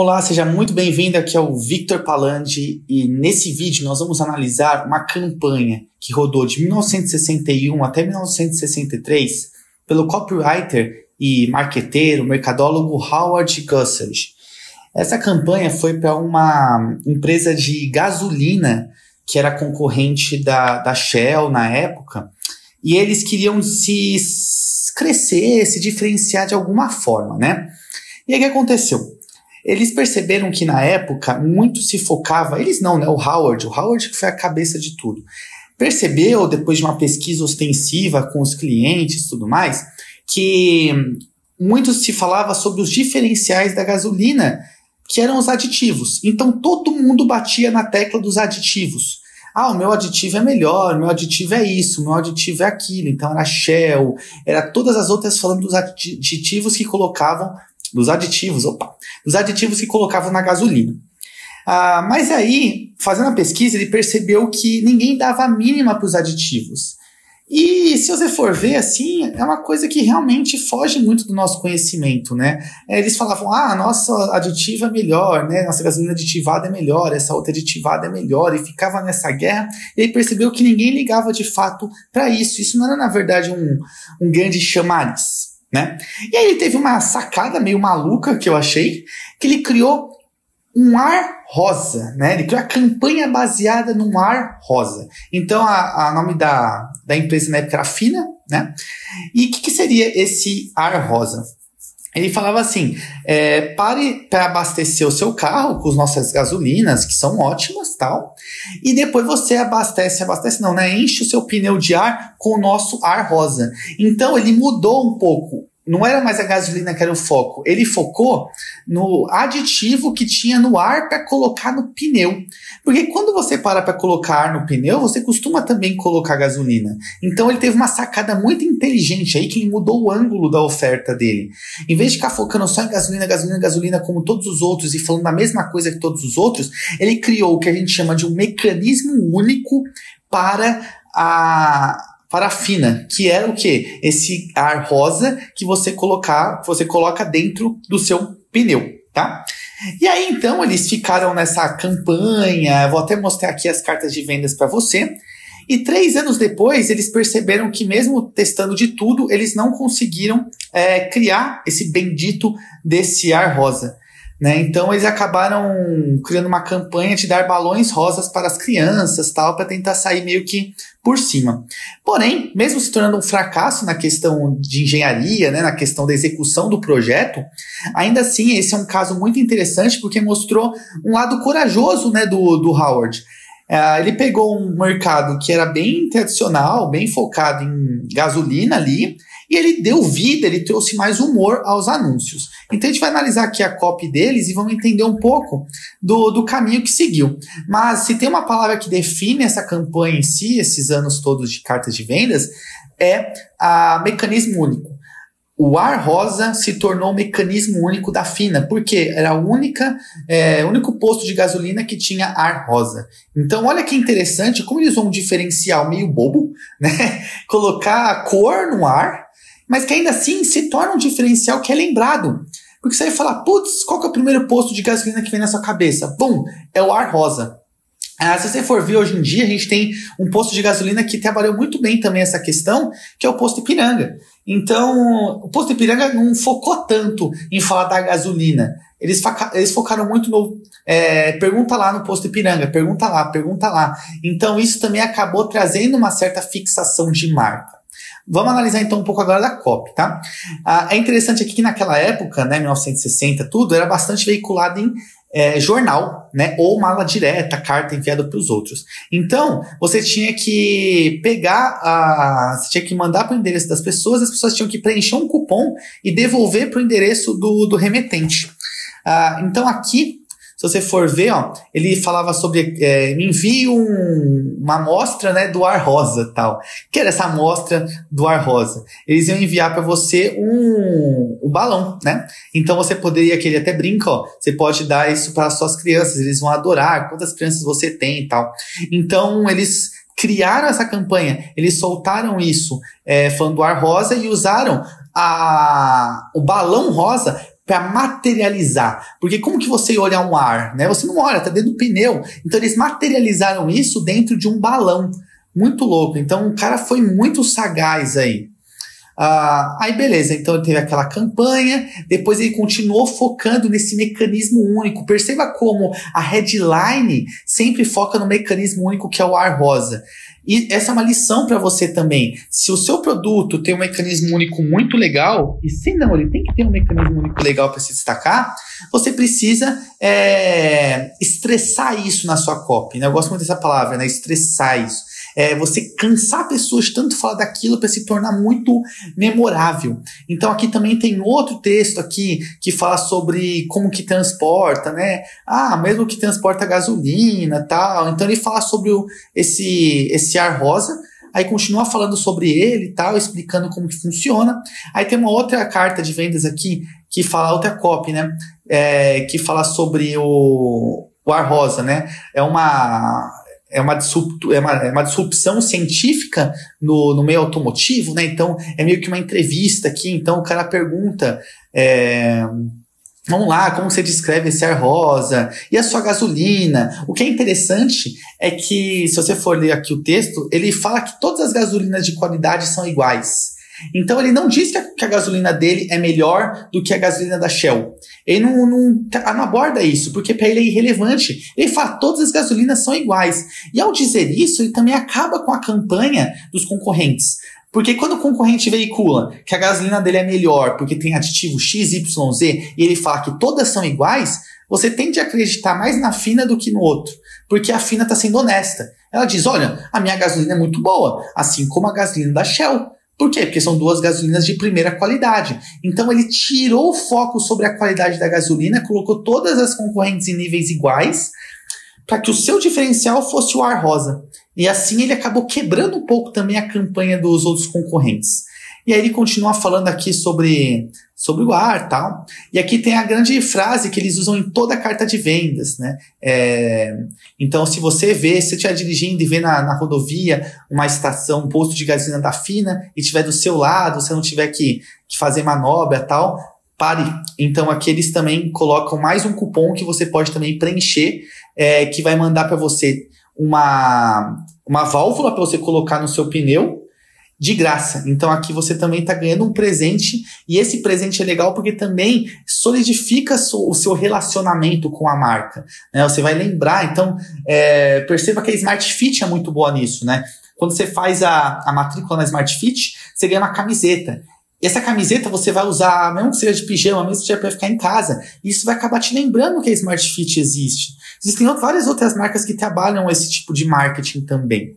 Olá, seja muito bem-vindo aqui ao Victor Palandi e nesse vídeo nós vamos analisar uma campanha que rodou de 1961 até 1963 pelo copywriter e marqueteiro, mercadólogo Howard Gussage. Essa campanha foi para uma empresa de gasolina que era concorrente da, da Shell na época e eles queriam se crescer, se diferenciar de alguma forma, né? E aí o que aconteceu? Eles perceberam que na época muito se focava, eles não, né? O Howard, o Howard que foi a cabeça de tudo. Percebeu, depois de uma pesquisa ostensiva com os clientes e tudo mais, que muito se falava sobre os diferenciais da gasolina, que eram os aditivos. Então todo mundo batia na tecla dos aditivos. Ah, o meu aditivo é melhor, meu aditivo é isso, meu aditivo é aquilo. Então era Shell, era todas as outras falando dos aditivos que colocavam dos aditivos, opa, dos aditivos que colocavam na gasolina. Ah, mas aí, fazendo a pesquisa, ele percebeu que ninguém dava a mínima para os aditivos. E se você for ver assim, é uma coisa que realmente foge muito do nosso conhecimento, né? É, eles falavam, ah, nossa aditiva é melhor, né? Nossa gasolina aditivada é melhor, essa outra aditivada é melhor, e ficava nessa guerra, e ele percebeu que ninguém ligava de fato para isso. Isso não era, na verdade, um, um grande chamariz né? E aí ele teve uma sacada meio maluca que eu achei, que ele criou um ar rosa, né? Ele criou a campanha baseada num ar rosa. Então, a, a nome da, da empresa na época era Fina, né? E o que, que seria esse ar rosa? Ele falava assim: é, pare para abastecer o seu carro com as nossas gasolinas, que são ótimas, tal, e depois você abastece, abastece não, né? Enche o seu pneu de ar com o nosso ar rosa. Então ele mudou um pouco não era mais a gasolina que era o foco. Ele focou no aditivo que tinha no ar para colocar no pneu. Porque quando você para para colocar ar no pneu, você costuma também colocar gasolina. Então ele teve uma sacada muito inteligente aí que ele mudou o ângulo da oferta dele. Em vez de ficar focando só em gasolina, gasolina, gasolina, como todos os outros e falando a mesma coisa que todos os outros, ele criou o que a gente chama de um mecanismo único para a parafina, que era o que? Esse ar rosa que você colocar, você coloca dentro do seu pneu, tá? E aí então eles ficaram nessa campanha, vou até mostrar aqui as cartas de vendas para você. E três anos depois, eles perceberam que, mesmo testando de tudo, eles não conseguiram é, criar esse bendito desse ar rosa. Né? Então eles acabaram criando uma campanha de dar balões rosas para as crianças, tal, para tentar sair meio que por cima. Porém, mesmo se tornando um fracasso na questão de engenharia, né, na questão da execução do projeto, ainda assim esse é um caso muito interessante porque mostrou um lado corajoso, né, do, do Howard. Uh, ele pegou um mercado que era bem tradicional, bem focado em gasolina ali, e ele deu vida, ele trouxe mais humor aos anúncios. Então a gente vai analisar aqui a copy deles e vamos entender um pouco do, do caminho que seguiu. Mas se tem uma palavra que define essa campanha em si, esses anos todos de cartas de vendas, é a mecanismo único o ar rosa se tornou o mecanismo único da Fina, porque era única, é, único posto de gasolina que tinha ar rosa. Então, olha que interessante como eles vão um diferencial meio bobo, né? Colocar a cor no ar, mas que ainda assim se torna um diferencial que é lembrado. Porque você vai falar, putz, qual que é o primeiro posto de gasolina que vem na sua cabeça? Bom, é o ar rosa. Ah, se você for ver hoje em dia, a gente tem um posto de gasolina que trabalhou muito bem também essa questão, que é o posto Ipiranga. Então, o posto Ipiranga não focou tanto em falar da gasolina. Eles, eles focaram muito no. É, pergunta lá no posto Ipiranga, pergunta lá, pergunta lá. Então, isso também acabou trazendo uma certa fixação de marca. Vamos analisar então um pouco agora da COP, tá? Ah, é interessante aqui que naquela época, né, 1960, tudo era bastante veiculado em é, jornal, né? Ou mala direta, carta enviada para os outros. Então, você tinha que pegar a. Você tinha que mandar para o endereço das pessoas, as pessoas tinham que preencher um cupom e devolver para o endereço do, do remetente. Ah, então, aqui se você for ver, ó, ele falava sobre é, me envie um, uma amostra né, do ar rosa tal. Que era essa amostra do ar rosa? Eles iam enviar para você um, um balão, né? Então você poderia, que ele até brinca, ó, você pode dar isso para suas crianças, eles vão adorar, quantas crianças você tem e tal. Então eles criaram essa campanha, eles soltaram isso é, falando do ar rosa e usaram a, o balão rosa para materializar. Porque como que você olha um ar, né? Você não olha, tá dentro do pneu. Então eles materializaram isso dentro de um balão. Muito louco. Então o cara foi muito sagaz aí. Ah, aí beleza, então ele teve aquela campanha, depois ele continuou focando nesse mecanismo único. Perceba como a headline sempre foca no mecanismo único que é o ar rosa. E essa é uma lição para você também. Se o seu produto tem um mecanismo único muito legal, e se não, ele tem que ter um mecanismo único legal para se destacar, você precisa é, estressar isso na sua copy. Né? Eu gosto muito dessa palavra, né? Estressar isso é, você cansar pessoas tanto falar daquilo para se tornar muito memorável. Então aqui também tem outro texto aqui que fala sobre como que transporta, né? Ah, mesmo que transporta gasolina, tal. Então ele fala sobre o, esse esse ar rosa. Aí continua falando sobre ele e tal, explicando como que funciona. Aí tem uma outra carta de vendas aqui que fala outra copy, né? É, que fala sobre o, o ar rosa, né? É uma é uma, é uma, é uma disrupção científica no, no meio automotivo, né? Então, é meio que uma entrevista aqui. Então, o cara pergunta. É, Vamos lá, como você descreve esse ar rosa? E a sua gasolina? O que é interessante é que, se você for ler aqui o texto, ele fala que todas as gasolinas de qualidade são iguais. Então ele não diz que a, que a, gasolina dele é melhor do que a gasolina da Shell. Ele não, não, tá, não aborda isso, porque para ele é irrelevante. Ele fala todas as gasolinas são iguais. E ao dizer isso, ele também acaba com a campanha dos concorrentes. Porque quando o concorrente veicula que a gasolina dele é melhor porque tem aditivo X, Y, Z, e ele fala que todas são iguais, você tende a acreditar mais na fina do que no outro. Porque a fina está sendo honesta. Ela diz: olha, a minha gasolina é muito boa, assim como a gasolina da Shell. Por quê? Porque são duas gasolinas de primeira qualidade. Então ele tirou o foco sobre a qualidade da gasolina, colocou todas as concorrentes em níveis iguais, para que o seu diferencial fosse o ar rosa. E assim ele acabou quebrando um pouco também a campanha dos outros concorrentes. E aí ele continua falando aqui sobre, sobre o ar tal. E aqui tem a grande frase que eles usam em toda a carta de vendas, né? É, então, se você vê, se você estiver dirigindo e vê na, na rodovia uma estação, um posto de gasolina da Fina e estiver do seu lado, você não tiver que, que fazer manobra tal, pare. Então, aqui eles também colocam mais um cupom que você pode também preencher, é, que vai mandar para você uma, uma válvula para você colocar no seu pneu de graça. Então aqui você também está ganhando um presente e esse presente é legal porque também solidifica o seu relacionamento com a marca. Né? Você vai lembrar, então é, perceba que a Smart Fit é muito boa nisso, né? Quando você faz a, a matrícula na Smart Fit, você ganha uma camiseta. Essa camiseta você vai usar, mesmo que seja de pijama, mesmo que seja para ficar em casa. Isso vai acabar te lembrando que a Smart Fit existe. Existem várias outras marcas que trabalham esse tipo de marketing também.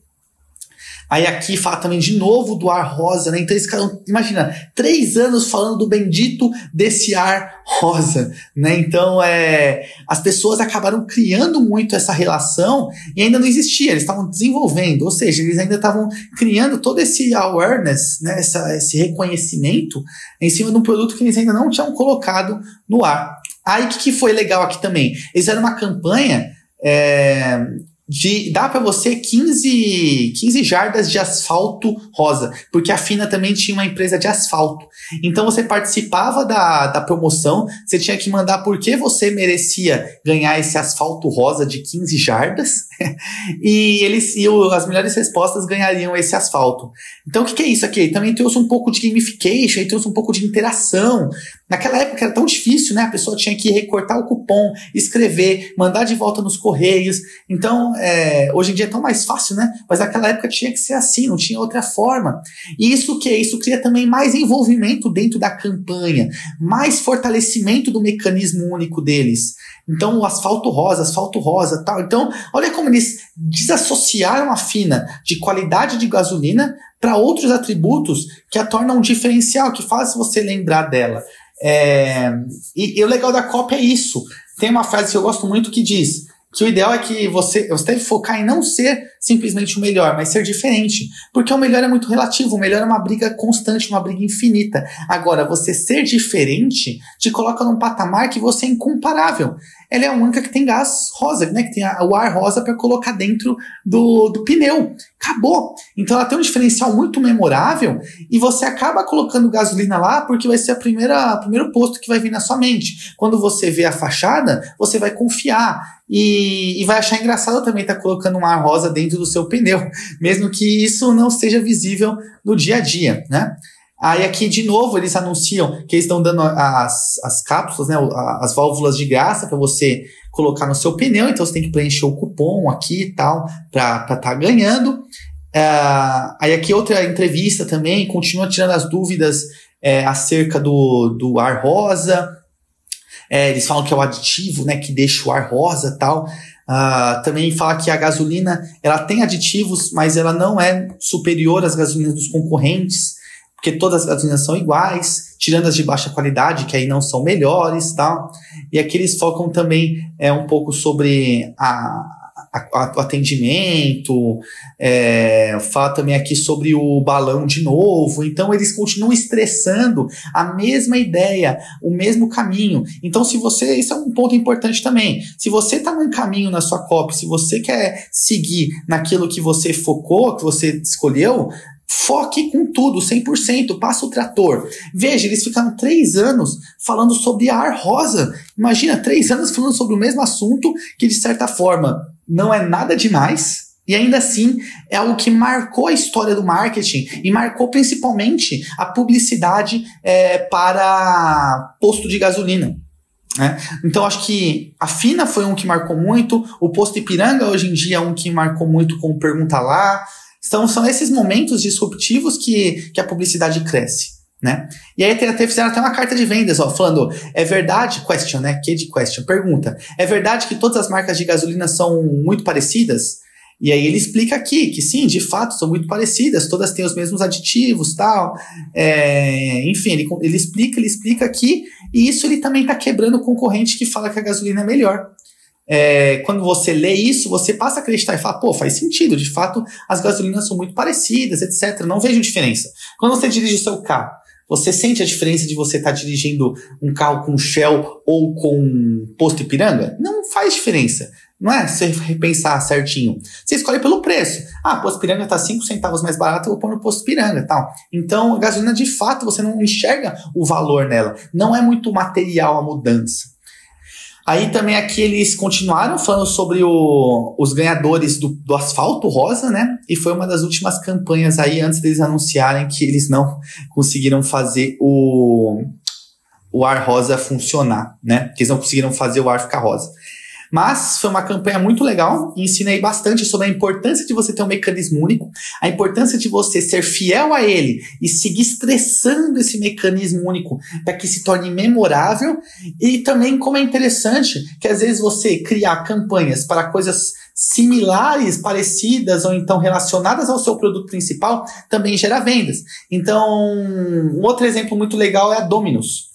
Aí aqui fala também de novo do ar rosa, né? Então imagina, três anos falando do bendito desse ar rosa, né? Então é, as pessoas acabaram criando muito essa relação e ainda não existia, eles estavam desenvolvendo, ou seja, eles ainda estavam criando todo esse awareness, né? Essa, esse reconhecimento em cima de um produto que eles ainda não tinham colocado no ar. Aí o que, que foi legal aqui também? Eles fizeram uma campanha é, de dá para você 15, 15 jardas de asfalto rosa, porque a Fina também tinha uma empresa de asfalto. Então você participava da, da promoção, você tinha que mandar por que você merecia ganhar esse asfalto rosa de 15 jardas, e eles e o, as melhores respostas ganhariam esse asfalto. Então o que, que é isso aqui? Também trouxe um pouco de gamification, trouxe um pouco de interação. Naquela época era tão difícil, né? A pessoa tinha que recortar o cupom, escrever, mandar de volta nos correios. Então, é, hoje em dia é tão mais fácil, né? Mas naquela época tinha que ser assim, não tinha outra forma. E isso que é? Isso cria também mais envolvimento dentro da campanha, mais fortalecimento do mecanismo único deles. Então, o asfalto rosa, asfalto rosa, tal. Então, olha como eles desassociaram a fina de qualidade de gasolina para outros atributos que a tornam um diferencial, que faz você lembrar dela. É, e, e, o legal da cópia é isso. Tem uma frase que eu gosto muito que diz: que o ideal é que você, você deve focar em não ser simplesmente o melhor, mas ser diferente. Porque o melhor é muito relativo, o melhor é uma briga constante, uma briga infinita. Agora, você ser diferente te coloca num patamar que você é incomparável. Ela é a única que tem gás rosa, né? Que tem a, o ar rosa para colocar dentro do, do pneu. Acabou. Então ela tem um diferencial muito memorável e você acaba colocando gasolina lá porque vai ser a primeira, o primeiro posto que vai vir na sua mente. Quando você vê a fachada, você vai confiar e, e vai achar engraçado também estar tá colocando um ar rosa dentro do seu pneu, mesmo que isso não seja visível no dia a dia, né? Aí aqui, de novo, eles anunciam que eles estão dando as, as cápsulas, né, as válvulas de graça para você colocar no seu pneu, então você tem que preencher o cupom aqui e tal, para estar tá ganhando. Uh, aí aqui outra entrevista também, continua tirando as dúvidas é, acerca do, do ar rosa. É, eles falam que é o aditivo, né, que deixa o ar rosa tal. Uh, também fala que a gasolina ela tem aditivos, mas ela não é superior às gasolinas dos concorrentes porque todas as gasolinas são iguais, tirando as de baixa qualidade, que aí não são melhores tal. E aqui eles focam também é, um pouco sobre a, a, o atendimento, é, fala também aqui sobre o balão de novo. Então eles continuam estressando a mesma ideia, o mesmo caminho. Então, se você. Isso é um ponto importante também. Se você está num caminho na sua copy, se você quer seguir naquilo que você focou, que você escolheu, Foque com tudo, 100%, passa o trator. Veja, eles ficaram três anos falando sobre a ar rosa. Imagina, três anos falando sobre o mesmo assunto que, de certa forma, não é nada demais, e ainda assim, é algo que marcou a história do marketing e marcou principalmente a publicidade é, para posto de gasolina. Né? Então, acho que a Fina foi um que marcou muito, o posto Ipiranga hoje em dia é um que marcou muito com o Pergunta Lá. Então, são esses momentos disruptivos que, que a publicidade cresce. Né? E aí até fizeram até uma carta de vendas, ó, falando, é verdade, question, né? Que de question, pergunta. É verdade que todas as marcas de gasolina são muito parecidas? E aí ele explica aqui que sim, de fato, são muito parecidas, todas têm os mesmos aditivos, tal. É, enfim, ele, ele explica, ele explica aqui, e isso ele também está quebrando o concorrente que fala que a gasolina é melhor é, quando você lê isso, você passa a acreditar e fala, pô, faz sentido, de fato, as gasolinas são muito parecidas, etc. Não vejo diferença. Quando você dirige o seu carro, você sente a diferença de você estar tá dirigindo um carro com Shell ou com posto Ipiranga? Não faz diferença. Não é você repensar certinho. Você escolhe pelo preço. Ah, posto Piranga está 5 centavos mais barato, eu vou pôr no posto Piranga tal. Então, a gasolina, de fato, você não enxerga o valor nela. Não é muito material a mudança. Aí também aqui eles continuaram falando sobre o, os ganhadores do, do, asfalto rosa, né? E foi uma das últimas campanhas aí antes deles anunciarem que eles não conseguiram fazer o, o ar rosa funcionar, né? Que eles não conseguiram fazer o ar ficar rosa. Mas foi uma campanha muito legal e ensinei bastante sobre a importância de você ter um mecanismo único, a importância de você ser fiel a ele e seguir estressando esse mecanismo único para que se torne memorável e também como é interessante que às vezes você criar campanhas para coisas similares, parecidas ou então relacionadas ao seu produto principal também gera vendas. Então, um outro exemplo muito legal é a Domino's.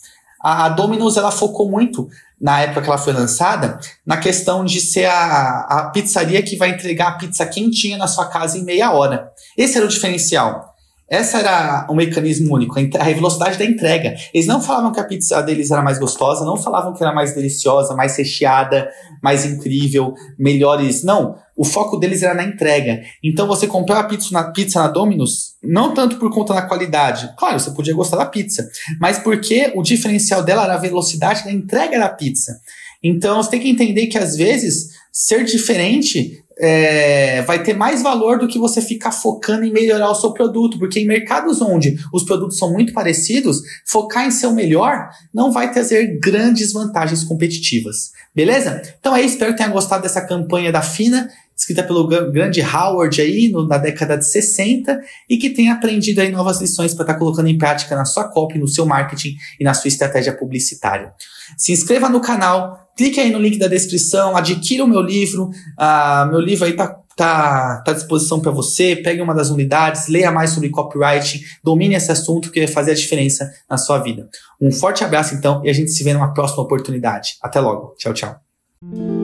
A, Domino's ela focou muito na época que ela foi lançada, na questão de ser a, a pizzaria que vai entregar a pizza quentinha na sua casa em meia hora. Esse era o diferencial. Essa era o mecanismo único, a velocidade da entrega. Eles não falavam que a pizza deles era mais gostosa, não falavam que era mais deliciosa, mais recheada, mais incrível, melhores. Não, o foco deles era na entrega. Então você comprou a pizza na, pizza na Domino's, não tanto por conta da qualidade. Claro, você podia gostar da pizza, mas porque o diferencial dela era a velocidade da entrega da pizza. Então você tem que entender que às vezes ser diferente é, vai ter mais valor do que você ficar focando em melhorar o seu produto, porque em mercados onde os produtos são muito parecidos, focar em ser o melhor não vai trazer grandes vantagens competitivas. Beleza? Então é isso, espero que tenha gostado dessa campanha da Fina, escrita pelo grande Howard aí no, na década de 60 e que tenha aprendido aí novas lições para estar tá colocando em prática na sua copy, no seu marketing e na sua estratégia publicitária. Se inscreva no canal, clique aí no link da descrição, adquira o meu livro. Uh, meu livro aí tá, tá, tá à disposição para você. Pegue uma das unidades, leia mais sobre copywriting, domine esse assunto que vai fazer a diferença na sua vida. Um forte abraço então e a gente se vê numa próxima oportunidade. Até logo. Tchau, tchau.